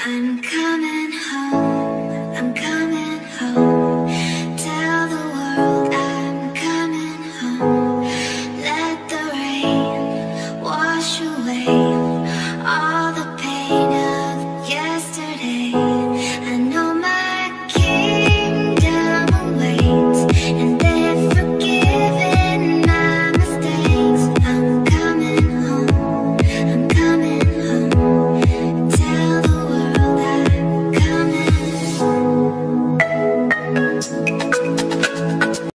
I'm coming home,